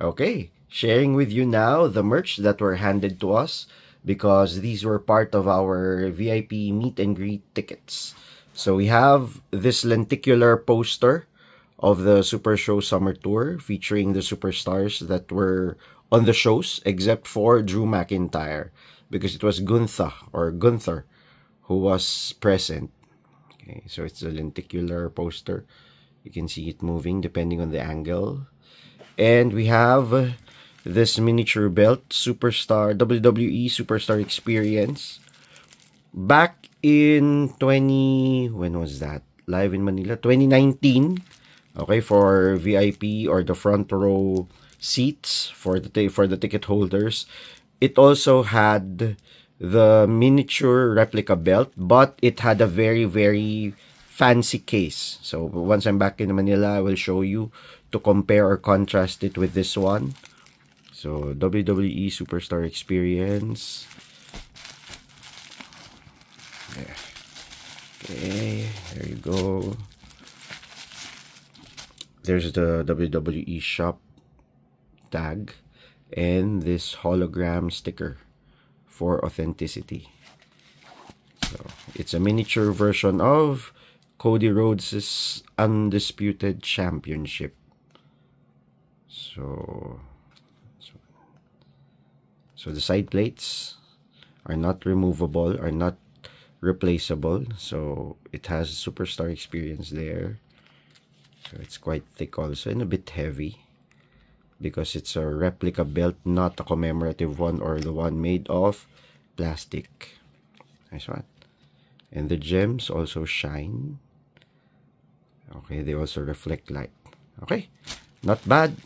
Okay, sharing with you now the merch that were handed to us because these were part of our VIP meet and greet tickets. So we have this lenticular poster of the Super Show Summer Tour featuring the superstars that were on the shows except for Drew McIntyre because it was Gunther or Gunther who was present. Okay, so it's a lenticular poster. You can see it moving depending on the angle. And we have this miniature belt, Superstar WWE Superstar Experience. Back in 20 when was that? Live in Manila 2019. Okay, for VIP or the front row seats for the for the ticket holders. It also had the miniature replica belt, but it had a very very fancy case. So once I'm back in Manila, I will show you to compare or contrast it with this one. So WWE Superstar Experience. There. Okay, there you go. There's the WWE shop tag and this hologram sticker for authenticity. So it's a miniature version of Cody Rhodes' undisputed championship. So, so, so the side plates are not removable, are not replaceable. So it has superstar experience there. So it's quite thick also and a bit heavy because it's a replica belt, not a commemorative one or the one made of plastic. Nice one. And the gems also shine. Okay, they also reflect light. Okay, not bad.